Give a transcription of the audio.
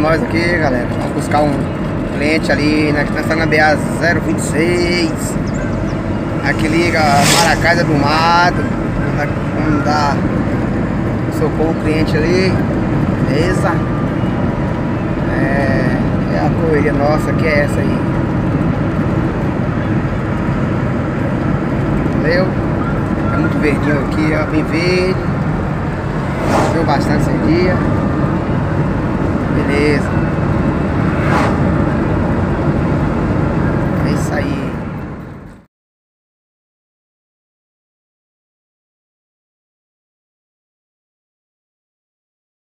nós aqui, galera. Vamos buscar um cliente ali, né? Tá nós estamos na BA 026. Aqui liga Maracaiza do Mato. Vamos dar socorro o cliente ali. Beleza? É, é a correria nossa que é essa aí. Valeu? É muito verdinho aqui, ó, bem verde. Choveu bastante esse dia.